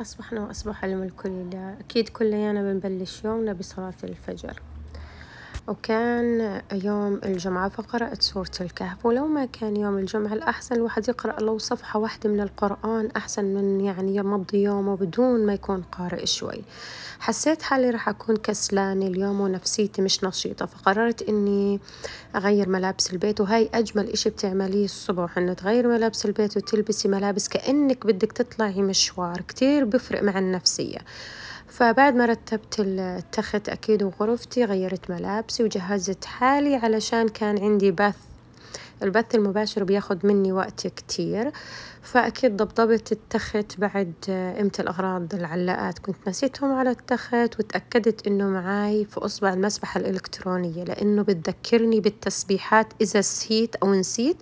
أصبحنا وأصبح الملك لله أكيد كلنا بنبلش يومنا بصلاة الفجر. وكان يوم الجمعة فقرأت سورة الكهف ولو ما كان يوم الجمعة الأحسن الواحد يقرأ لو صفحة واحدة من القرآن أحسن من يعني يمضي يومه بدون ما يكون قارئ شوي. حسيت حالي راح أكون كسلانة اليوم ونفسيتي مش نشيطة فقررت إني أغير ملابس البيت وهاي أجمل إشي بتعمليه الصبح إنه تغير ملابس البيت وتلبسي ملابس كأنك بدك تطلعي مشوار كتير بفرق مع النفسية. فبعد ما رتبت التخت أكيد وغرفتي غيرت ملابسي وجهزت حالي علشان كان عندي بث. البث المباشر بياخد مني وقت كتير فأكيد ضبضبت التخت بعد قمت الأغراض العلاقات. كنت نسيتهم على التخت وتأكدت إنه معاي في أصبع المسبحة الإلكترونية لأنه بتذكرني بالتسبيحات إذا سهيت أو نسيت.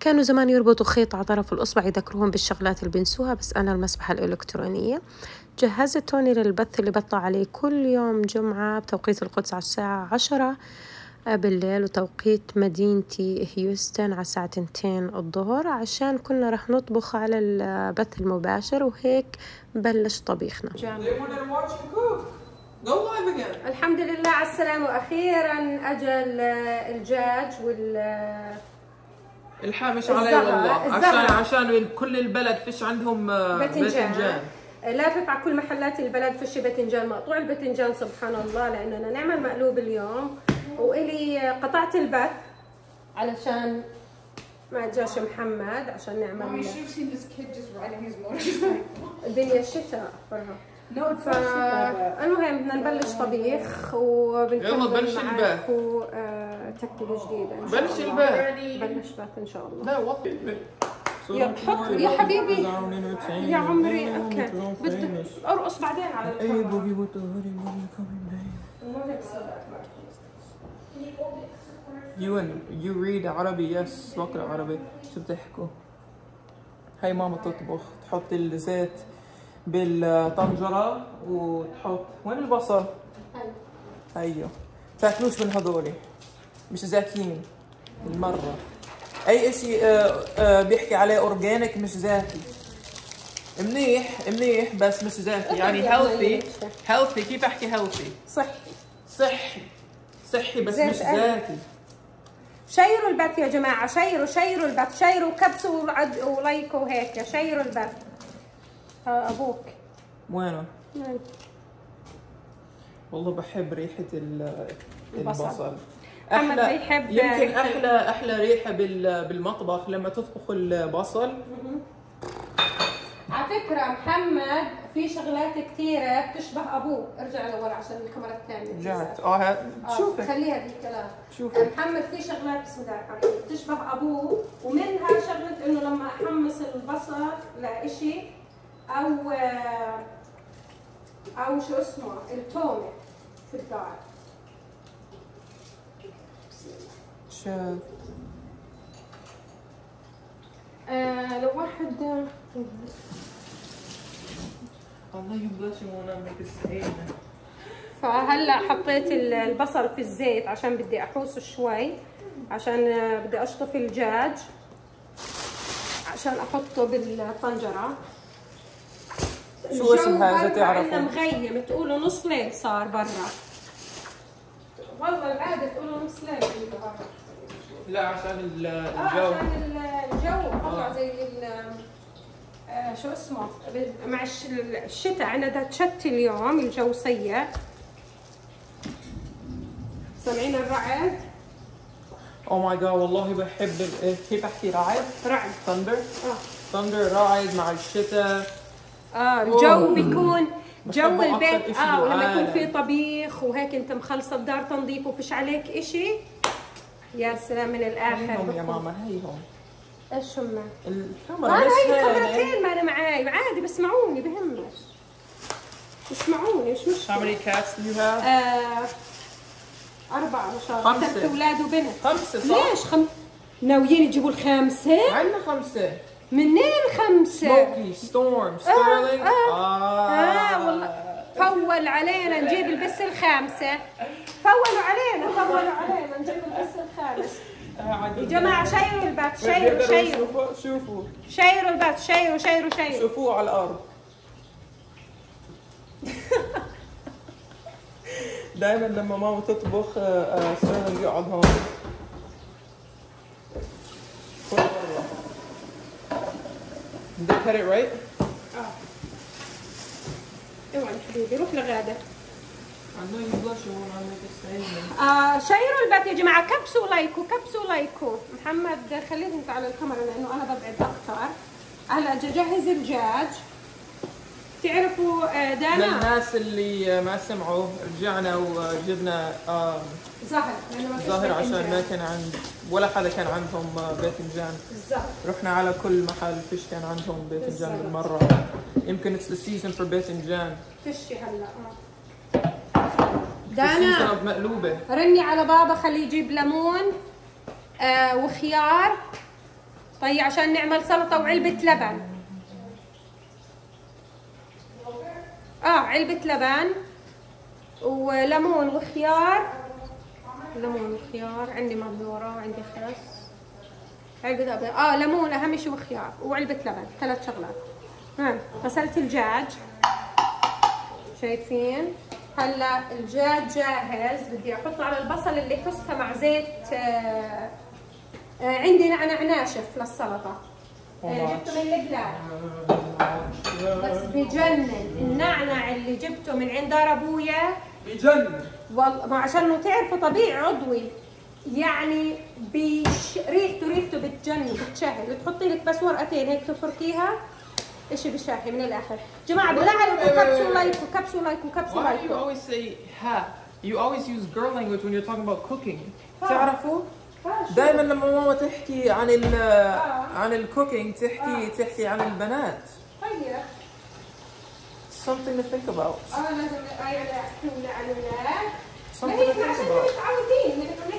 كانوا زمان يربطوا خيط على طرف الأصبع يذكروهم بالشغلات اللي بنسوها بس أنا المسبحة الإلكترونية. جهزت توني للبث اللي بطلع عليه كل يوم جمعة بتوقيت القدس على الساعة عشرة بالليل وتوقيت مدينتي هيوستن على الساعة تنتين الظهر عشان كنا رح نطبخ على البث المباشر وهيك بلش طبيخنا. الحمد لله على السلامة. وأخيرا أجل الدجاج وال الحامش علي. والله عشان. عشان كل البلد فيش عندهم آه، باذنجان لافف على كل محلات البلد فشي باذنجان مقطوع. الباذنجان سبحان الله لأننا نعمل مقلوب اليوم. وإلي قطعت البث علشان ما جاش محمد عشان نعمل. الدنيا الشتاء. فرها فالمهم بدنا نبلش طبيخ وبنكمل يلا بلش آه، تكتبة جديدة إن شاء بلش الله. الباب بلش بث إن شاء الله. لا والله يا حط يا حبيبي يا عمري أوكي. بدك أرقص بعدين على الكاميرا. You and you read عربي yes بقرا عربي شو بتحكوا؟ هاي ماما تطبخ تحط الزيت بالطنجرة وتحط وين البصل؟ أيوه. تاكلوش من هذولي. مش زاكين المرة أي إشي آه، آه، بيحكي عليه organic مش زاكي منيح منيح بس مش زاكي يعني healthy healthy. كيف أحكي healthy صحي. صحي. صحي بس مش. زاكي شيروا البث يا جماعة. شيروا شيروا البث. شيروا وكبسوا وعد ولايكوا وهيك. شيروا البث. ها أبوك. وينه؟ والله بحب ريحة ال- البصل. البصل. بيحب- يمكن أحلى أحلى ريحة بال- بالمطبخ لما تطبخ البصل. على فكرة محمد في شغلات كثيرة بتشبه أبوه. ارجع لورا عشان الكاميرا الثانية. رجعت آه آه، شوفي. خليها دي الكلام. شوفي. محمد في شغلات بسم الله الرحمن الرحيم. بتشبه أبوه ومنها شغلة إنه لما أحمص البصل لإشي أو آه، أو شو اسمه التومة في الدار. شاف آه لو واحد الله يبلاش وأنا مكسرين فهلأ حطيت ال- البصل في الزيت عشان بدي احوصه شوي عشان آه، بدي أشطف الدجاج عشان أحطه بالطنجرة. شو اسم هذا تعرفوا؟ مغيم تقولوا نص ليل صار برا. والله العادة تقولوا نص ليل لا عشان آه الجو. عشان ال- الجو. طلع زي ال آه شو اسمه؟ مع الش- الشتاء. عندنا تشتي اليوم الجو سيء. سامعين الرعد؟ Oh my God والله بحب ال- كيف أحكي؟ رعد؟ رعد. thunder آه. ثندر رعد مع الشتاء. آه الجو بيكون جو البيت آه ولما يكون. في طبيخ وهيك أنت مخلصه الدار تنظيف وفيش عليك إشي يا سلام من الآخر هيهم يا ماما هيهم إيش هم؟ الكاميرا ما بس هاي هيك. كاميرتين ما أنا معاي عادي بسمعوني بهمش بسمعوني مش How مشكلة many cats do you have? آه أربعة ما شاء الله خمسة. ثلاث أولاد وبنت خمسة صح؟ ليش خم... ناويين يجيبوا الخامسة؟ عندنا خمسة منين خمسة. سموكي ستورم ستيرلينج آه, آه, آه, والله. فول علينا نجيب البس الخامسة. فولوا علينا فولوا علينا نجيب البس الخامس آه، يا جماعة شيروا البث شيروا شيروا. شوفوا. شيروا البث شيروا شيروا شيروا. شوفوه على الأرض. دايما لما ماما تطبخ آه، آه، ستيرلينج يقعد هون. Did they cut it right? اوعى يا حبيبي روح لغاده I know you blush when I make a statement. آه شيروا البث يا جماعة. كبسوا لايكوا كبسوا لايكوا محمد خليك انت على الكاميرا لأنه أنا ببعد أكثر هلا جهز الدجاج. تعرفوا آه دانا؟ للناس اللي ما سمعوا رجعنا وجبنا آم، زهر فيش ظاهر عشان. ما كان عند ولا حدا كان عندهم آه، باذنجان رحنا على كل محل فيش كان عندهم باذنجان. بالمرة. يمكن it's the season for باذنجان فشي هلا دانا of مقلوبة. رني على بابا خليه يجيب ليمون آه وخيار. طيب عشان نعمل سلطة وعلبة لبن. آه علبة لبن وليمون وخيار. ليمون وخيار عندي مبذورة وعندي خس. علبة لبن آه ليمون أهم شيء وخيار وعلبة لبن ثلاث شغلات. ها غسلت الدجاج شايفين؟ هلا الدجاج جاهز. بدي أحطه على البصل اللي حسته مع زيت آه آه عندي نعناع ناشف للسلطة. آه جبته من البلاد بس بجنن. النعنع اللي جبته من عند دار أبويا. بجنن. والله ما عشان تعرفوا طبيعي عضوي. يعني بش... ريحته ريحته بتجنن بتشهي بتحطي لك بس ورقتين هيك تفركيها. إشي بشاهي من الآخر. جماعة بالله عليكم كبسوا like وكبسوا like وكبسوا Why do you like always say ha? You always use girl language when you're talking about cooking. تعرفوا؟ دائما لما ماما تحكي عن ال عن الكوكينج تحكي تحكي عن البنات. طيب Something to think about. آه لازم ما هي عشان. متعودين منكم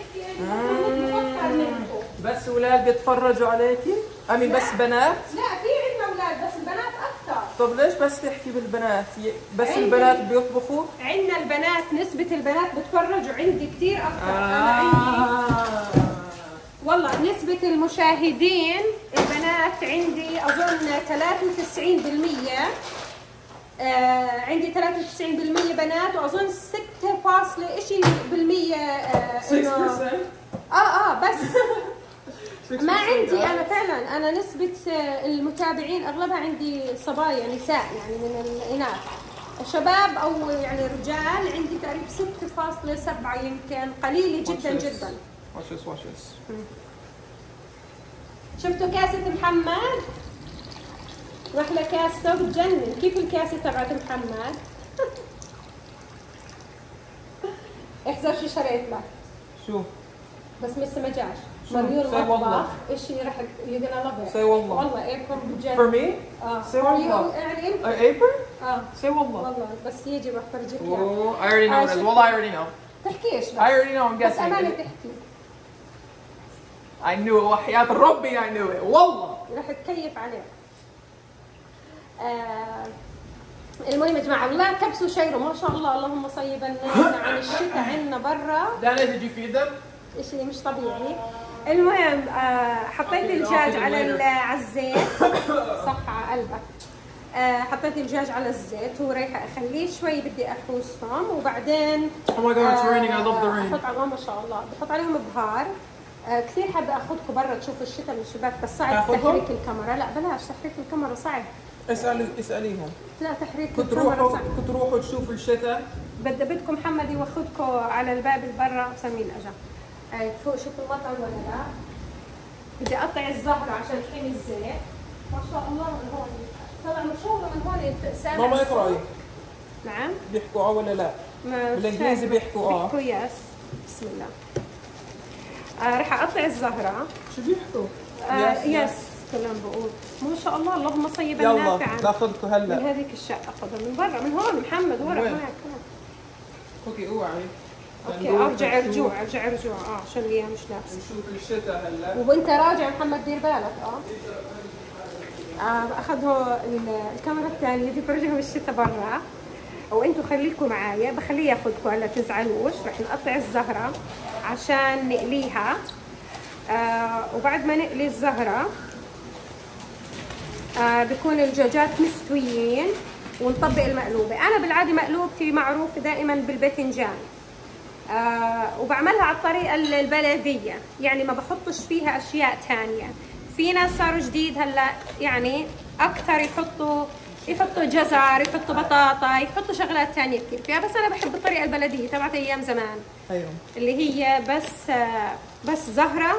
بس أولاد بيتفرجوا عليكي؟ امي بس بنات؟ لا في عندنا أولاد بس البنات أكثر طب ليش بس تحكي بالبنات؟ بس عندي. البنات بيطبخوا؟ عندنا البنات نسبة البنات بتفرج وعندي كثير أكثر أنا عندي آه. والله نسبة المشاهدين البنات عندي أظن 93% آه عندي 93% بنات وأظن 6 فاصلة إشي بالمية آه إنه 6% آه آه بس 6% ما عندي أنا فعلا. أنا نسبة آه، المتابعين أغلبها عندي صبايا نساء يعني من الإناث. شباب أو يعني رجال عندي تقريبا 6.7 يمكن قليلة جدا Watch this. جدا. Watch this, watch this. شفتوا كاسة محمد؟ واحلى كاسته بتجنن، كيف الكاسة تبعت محمد؟ احذر شو شريت لك شو؟ بس لسه ما جاش؟ مريول والله. مطبخ اشي رح يو gonna love it Say والله. والله ايركم بتجنن For me? آه Say والله. يعني apron? آه Say والله. والله بس يجي رح فرجيك اياه I already know آه، what it is. شو- Well, I already know. تحكيش بس I already know. I'm بس guessing. أمانة Is it- تحكي I knew it. وحياة ربي I knew it. والله. رح تكيف عليه آه المهم يا جماعة والله كبسوا شيروا ما شاء الله اللهم صيبا عن الشتاء عندنا برا Dana, did you feed them? شيء مش طبيعي المهم آه حطيت الدجاج على على الزيت صح على قلبك آه حطيت الدجاج على الزيت هو رايحه أخليه شوي بدي احوسهم وبعدين Oh my God, it's raining. I love the آه، rain. عليهم ما شاء الله بحط عليهم بهار آه كثير حابة أخذكم برا تشوفوا الشتاء من الشباك بس صعب؟ تحريك الكاميرا لا بلاش تحريك الكاميرا صعب اسألي اسأليهم. لا تحريك كنت الكاميرا روحوا صعب كنت روحوا تشوفوا الشتاء. بدي بدكم محمد يوخذكم على الباب اللي برا سمين اجا آه، فوق شوفوا المطعم ولا لا بدي أقطع الزهرة عشان تحمي الزيت ما شاء الله من هون طلع مشهورة من هون سامع ماما إيش؟ رأيك؟ نعم بيحكوا آه ولا لا؟ شايفة. بيحكوا آه. بيحكوا yes بسم الله آه رح أقطع الزهرة. شو بيحكوا؟ آه yes. كلهم بقول. ما شاء الله اللهم صيبا يلا نافعا. ناخذكم من هلا. هذيك الشقة خذها من برا من هون محمد ورا؟ هناك okay اوعي. أوكي ارجع رجوع ارجع رجوع آه عشان الأيام مش لابسه نشوف الشتاء هلا. وانت راجع محمد دير بالك. آه. آه، اخذوا ال- الكاميرا الثانية دي فرجهم الشتاء برا. وانتوا خليكم معايا. بخليه ياخذكم هلا تزعلوش. رح نقطع الزهرة. عشان نقليها. آه وبعد ما نقلي الزهرة آه بكون الدجاجات مستويين ونطبق المقلوبة. أنا بالعادة مقلوبتي معروفة دائما بالباذنجان. آه وبعملها على الطريقة ال- البلدية. يعني ما بحطش فيها أشياء تانية. في ناس صاروا جديد هلأ يعني أكثر يحطوا يحطوا جزر يحطوا بطاطا يحطوا شغلات تانية كثير فيها. بس أنا بحب الطريقة البلدية تبعت أيام زمان. أيوه. اللي هي بس بس زهرة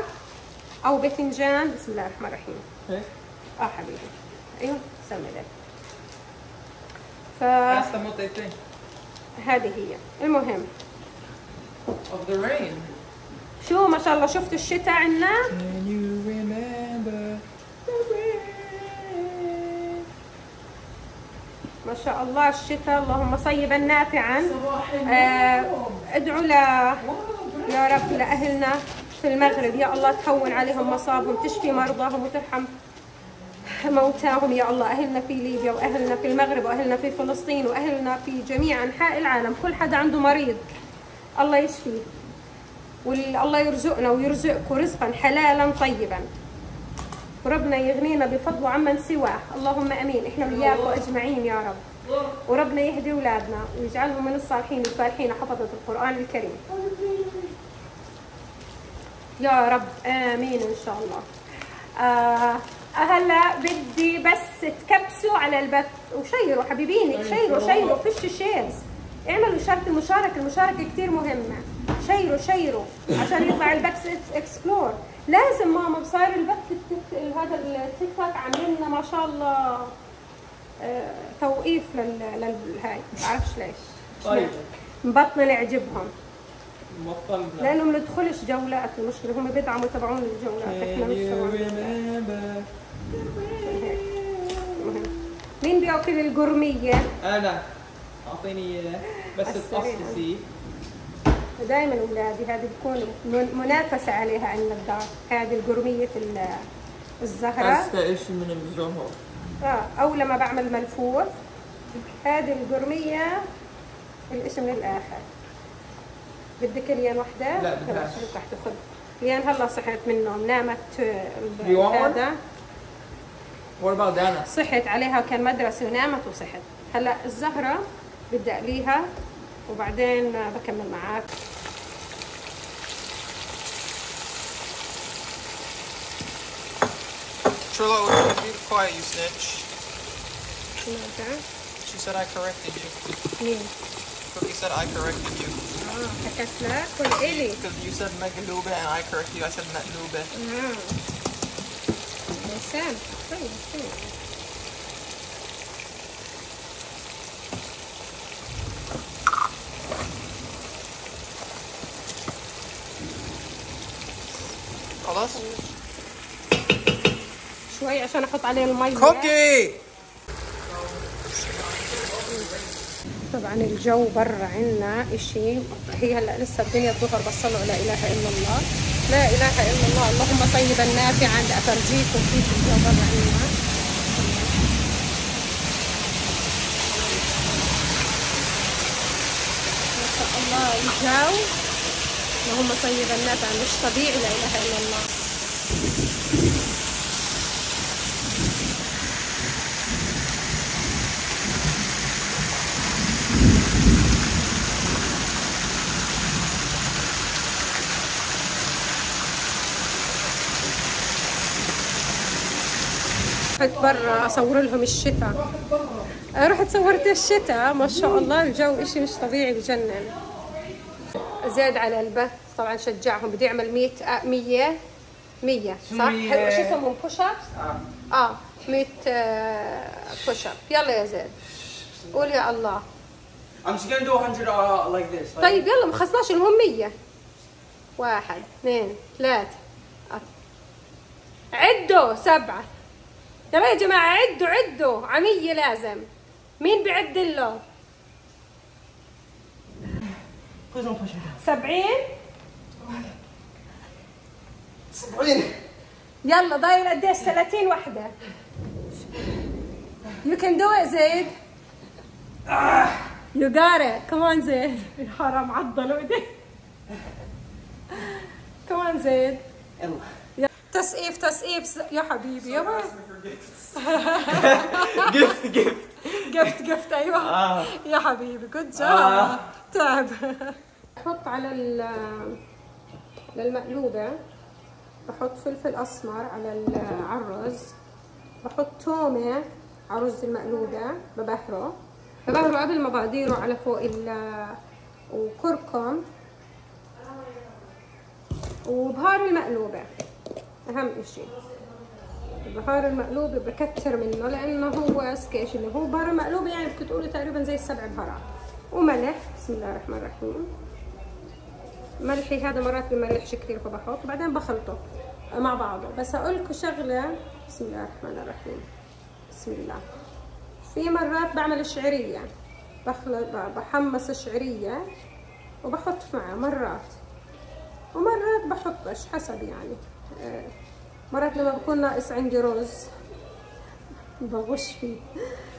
أو باذنجان. بسم الله الرحمن الرحيم. هيك آه حبيبي. أيوه سمي لك That's the what they think فهذه هي. المهم. Of the rain. شو؟ ما شاء الله شفتوا الشتاء عنا ما شاء الله الشتاء اللهم صيبا نافعا. آه. ادعوا ل يا رب لأهلنا في المغرب. يا الله تهون عليهم مصابهم تشفي مرضاهم وترحم موتاهم. يا الله أهلنا في ليبيا وأهلنا في المغرب وأهلنا في فلسطين وأهلنا في جميع أنحاء العالم. كل حدا عنده مريض الله يشفيه والله يرزقنا ويرزقكم رزقا حلالا طيبا. وربنا يغنينا بفضله عمن سواه. اللهم آمين. إحنا وياكم أجمعين يا رب. وربنا يهدي أولادنا ويجعلهم من الصالحين الفالحين حفظة القرآن الكريم. يا رب. آمين إن شاء الله. آه هلا بدي بس تكبسوا على البث وشيروا حبيبينك شيروا شيروا. فيش shares اعملوا شرط المشاركه المشاركة كثير مهمة. شيروا شيروا. عشان يطلع البث explore لازم ماما بصير البث هذا التيك توك عاملين لنا ما شاء الله آه، توقيف لل للهاي بعرفش ليش؟ طيب. مبطل يعجبهم بطلنا لأنه ما ندخلش جولات المشكلة هم بيدعموا تبعون الجولات إحنا مش. مين بياكل القرميه أنا أعطيني إياه بس السريع. تقصصي دائما اولادي هذه بتكون من- منافسة عليها عندنا الدار. هذه القرمية ال- الزهره هسه اشي من الزهر؟ آه أو لما بعمل ملفوف هذه القرمية الاشي من الآخر بدك ليان وحده؟ لا، شوف رح تاخذ؟ ليان هلا صحت من النوم نامت آه،? هذا? صحت عليها كان مدرسة ونامت وصحت. هلا الزهرة بدي أقليها. وبعدين بكمل معاك Charlotte, be quiet, you snitch. نرجع She said I corrected you. مين؟ Cookie said I corrected you. اه حكت لك ولا الي؟ Because you said Megalube and I corrected you. I said Metlube. اه لسان طيب طيب عشان أحط عليه المي Cookie! طبعا الجو برا عنا إشي. هي هلأ لسه الدنيا الظهر بصلوا لا إله إلا الله. لا إله إلا الله. اللهم طيبا نافعا. لافرجيكم كيف الجو برا عنا. ما شاء الله الجو. اللهم طيبا نافعا. مش طبيعي. لا إله إلا الله. رحت برا أصور لهم الشتاء. رحت صورت الشتاء ما شاء الله الجو إشي مش طبيعي بجنن. زيد على البث طبعا شجعهم بده يعمل 100 آه، 100 100 صح؟ حلو شو اسمهم push ups؟ آه. 100 push up يلا يا زيد. قول يا الله. I'm just gonna do 100 uh, like this. Like, طيب يلا ما خلصناش المهم 100 واحد اثنين ثلاثة. عدوا سبعة. يلا يا جماعة عدوا عدوا. عمية لازم. مين بيعد له؟ سبعين؟ Sprint. يلا ضايل قديش 30 وحدة. You can do it زيد. You got it. Come on زيد. الحرام عضلوا إيدي. Come on زيد. يلا. تسقيف تسقيف. يا حبيبي يا gift, gift. جفت جفت أيوه. آه. يا حبيبي جود جوب آه. تعب بحط على للمقلوبة. بحط فلفل أسمر على على الرز. بحط تومة على رز المقلوبة. ببهره. ببهره قبل ما بقديره على فوق ال وكركم. وبهار المقلوبة. أهم إشي. البهار المقلوب بكتر منه لأنه هو سكيش اللي هو بهار مقلوب يعني بدك تقولي تقريبا زي السبع بهارات. وملح بسم الله الرحمن الرحيم. ملحي هذا مرات بملحش كثير فبحط وبعدين بخلطه مع بعضه. بس أقول لكم شغلة بسم الله الرحمن الرحيم. بسم الله. في مرات بعمل شعرية. بخلط بحمص شعرية وبحط معها مرات. ومرات بحطش حسب يعني. آه، مرات لما بكون ناقص عندي رز بغش فيه.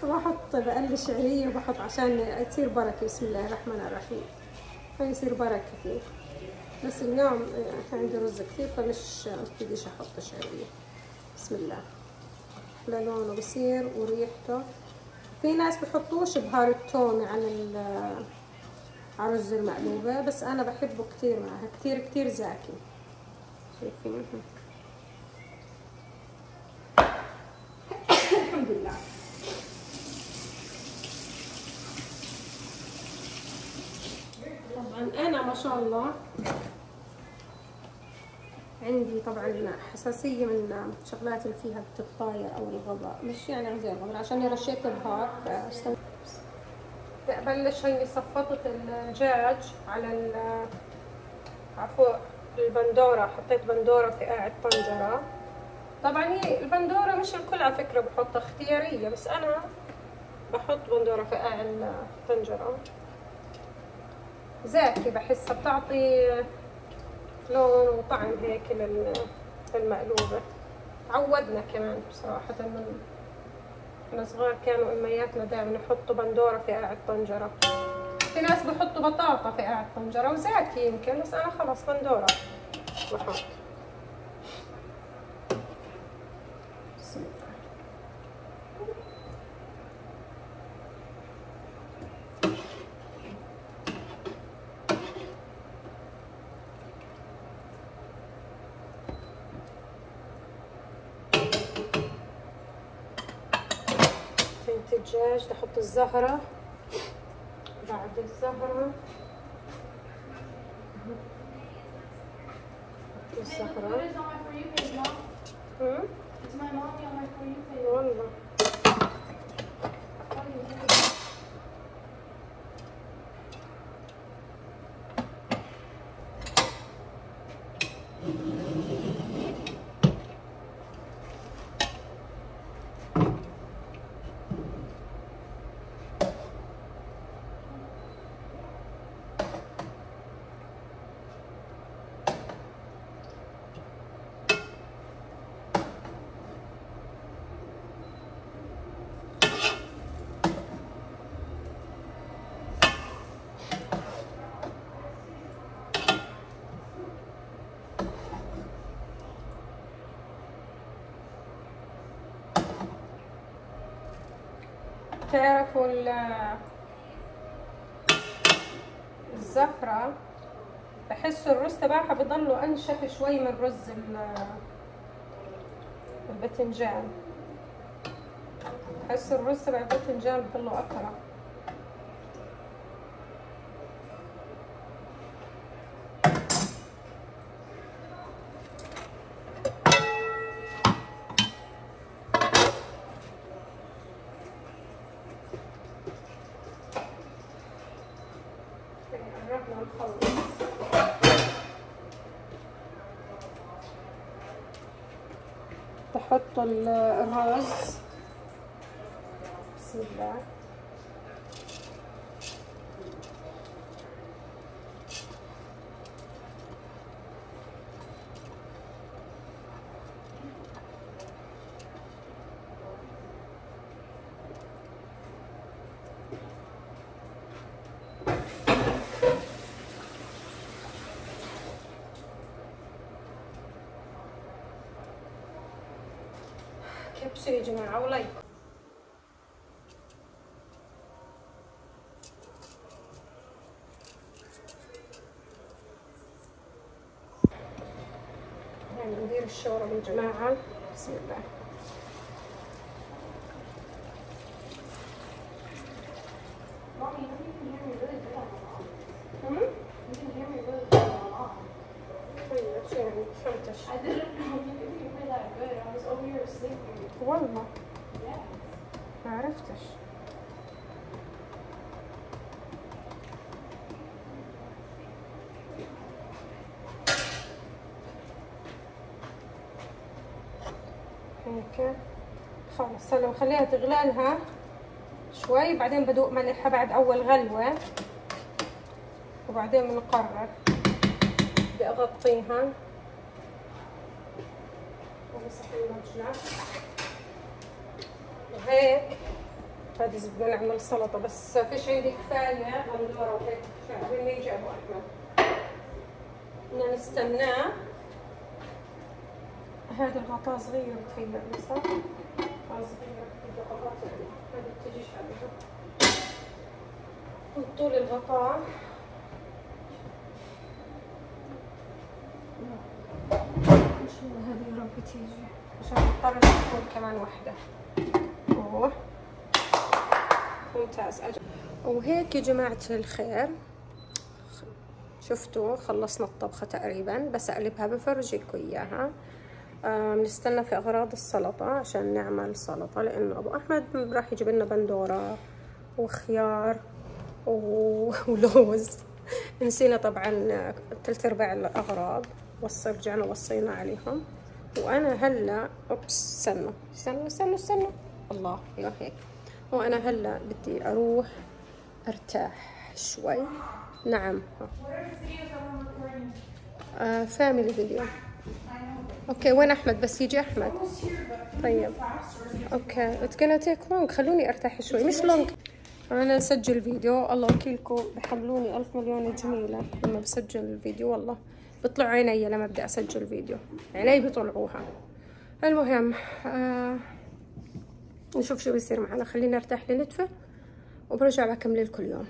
بحط بقل شعرية وبحط عشان تصير بركة. بسم الله الرحمن الرحيم. فيصير بركة فيه بس اليوم عندي رز كثير فمش بديش أحط شعرية. بسم الله. أحلى لونه بصير وريحته. في ناس بحطوش بهار الثوم على على الرز المقلوبة بس أنا بحبه كثير معها. كثير كثير زاكي. شايفين الحمد لله. طبعا أنا ما شاء الله عندي طبعا حساسية من الشغلات اللي فيها بتتطاير أو الغباء مش يعني زي الغباء عشان رشيت بهار ببلش هيني صفطت الدجاج على عفوا البندورة. حطيت بندورة في قاع الطنجرة. طبعا هي البندورة مش الكل على فكرة بحطها اختيارية بس أنا بحط بندورة في قاع الطنجرة زاكي بحسها بتعطي لون وطعم هيك لل- للمقلوبة. عودنا كمان بصراحة من إحنا صغار كانوا أمياتنا دائما يحطوا بندورة في قاع الطنجرة في ناس بحطوا بطاطا في قاع الطنجرة وزاكي يمكن بس أنا خلص بندورة بحط بسم الله تنت الدجاج تحط الزهرة. بعد الزهرة. الزهرة. It's on my For You page, Mom. هم؟ It's my mommy on my For You page. والله Oh, you did it. تعرفوا ال- الزهرة؟ بحس الرز تبعها بضله أنشف شوي من رز ال- الباذنجان. بحس الرز تبع الباذنجان بضله اطرى ال- الرز كبسوا يا جماعة ولايك. يعني ندير الشوربة يا جماعة. بسم الله. بخليها تغلى لها شوي بعدين بدوق ملحها بعد أول غلوة وبعدين بنقرر. بدي اغطيها وهيك. هذه بدنا نعمل سلطة بس فيش عندي كفاية بندورة وهيك. شغلين ما يجي أبو أحمد؟ بدنا نستناه. هذا الغطاء صغير بتهيألي صح؟ صغيرة بدي غطاء ثاني هذا بتجيش عليها طول الغطاء إن شاء الله هذه يا رب تيجي. عشان نضطر ناخذ كمان واحدة. أوه. ممتاز. أجل. وهيك يا جماعة الخير. شفتوا خلصنا الطبخة تقريبا بس أقلبها بفرجيكم إياها. آه، بنستنى في أغراض السلطة عشان نعمل سلطة لأنه أبو أحمد راح يجيب لنا بندورة وخيار. ولوز. نسينا طبعا تلت أرباع الأغراض. وصي رجعنا وصينا عليهم. وأنا هلأ أوبس استنوا استنوا استنوا استنوا الله أيوه هيك. وأنا هلأ بدي أروح أرتاح شوي. نعم. آه family video okay وين أحمد؟ بس يجي أحمد. طيب. okay. It's gonna take long. خلوني أرتاح شوي. مش long أنا أسجل فيديو. الله وكيلكم بحملوني ألف مليون جميلة لما بسجل الفيديو. والله بيطلعوا عيني لما بدي أسجل فيديو. عيني بيطلعوها. المهم آه نشوف شو بيصير معنا. خلينا نرتاح لنتفه وبرجع بكمل لكم اليوم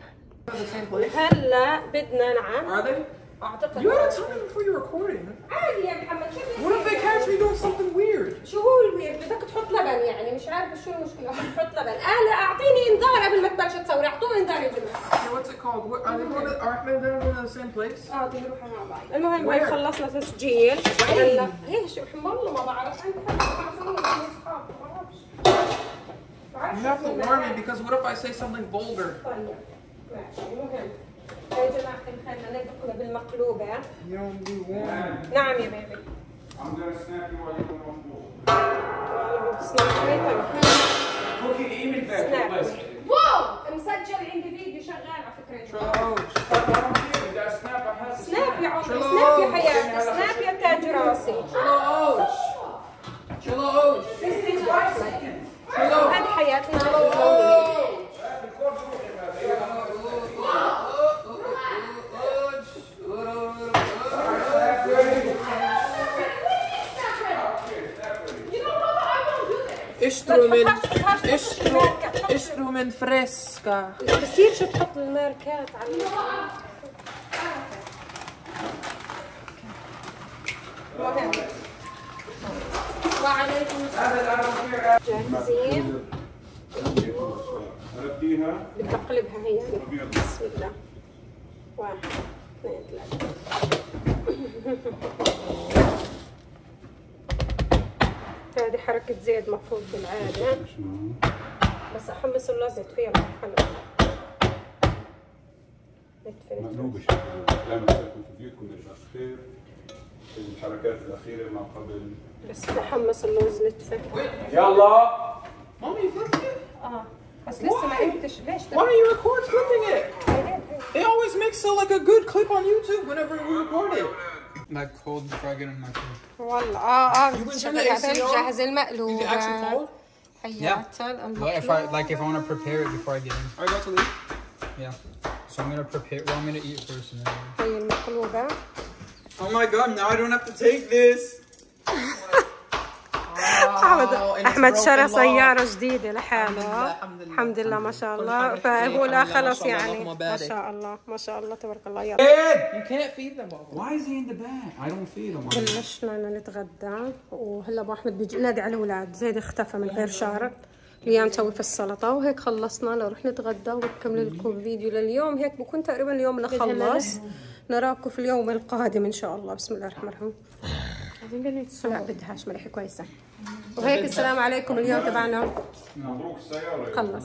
هلا بدنا نعم they? أعتقد You gotta tell me before you're recording. عادي يا محمد شو What if they catch me doing something weird? شو هو الويرد بدك تحط لبن يعني مش عارفه شو المشكلة تحط لبن. آه لا أعطيني إنذار قبل ما تبلش تصوري اعطوني إنذار يا جماعة. Okay, what's it called? What, are they going to, are and going to the same place? آه نروح مع بعض. المهم هاي خلصنا تسجيل هلا إيش والله ما بعرف. عندي حد بعرف ما بعرفش. You have to warn me because what if I say something vulgar? طيب ماشي المهم يا جماعة الخير You don't be warned. نعم. يا بيبي I'm gonna snap you while you're on board. سناب Cookie even better. سناب Listen. واو! مسجل عندي فيديو شغال على You to سناب يا عمري؟ سناب يا حياتي. سناب يا تاج راسي Chillo Chillo هذه حياتنا. اشتروا من اشتروا اشتروا من فريسكا. بصير شو تحط الماركات على جاهزين؟ بدي أقلبها هي. بسم الله. واحد اثنين ثلاثة. هذه حركة زيت مفروض بالعادة. بس أحمس اللزت فيها نتفه مقلوبة شكلها. لا مساكم في بيوتكم جزاك خير. الحركات الأخيرة ما قبل. بس بحمس اللوز نتفه يلا. flipping it? آه. بس لسه ما عرفتش ليش Why don't you record flipping it? It always makes a, like a good clip on YouTube whenever we record it. Not cold before I get in my food. والله اه اه You can turn شغل the AC بعدين on? جهز Is المقلوبة it actually cold? حياتا What if I like if I want to prepare it before I get in? Are you about to leave? Yeah. So I'm gonna prepare. Well, I'm gonna eat it first. And then... هي المقلوبة Oh my god! Now I don't have to take this. احمد it's أحمد broken شرى. سيارة جديدة لحاله. الحمد لله، الحمد لله ما شاء الله. فهو لا خلص يعني. ما. شاء الله ما شاء الله تبارك الله. يلا. Ed! You can't feed them all. Why is he in the back? I don't feed him. بلشنا نتغدى. وهلا أبو أحمد بيجي نادي على الأولاد. زيد اختفى من غير شارب اليوم نسوي في السلطة وهيك خلصنا. لو رح نتغدى وبكمل لكم فيديو لليوم. هيك بكون تقريبا اليوم نخلص نراكم في اليوم القادم إن شاء الله. بسم الله الرحمن الرحيم. لا بدهاش ملح كويسة. وهيك السلام عليكم اليوم تبعنا. مبروك السيارة. خلص.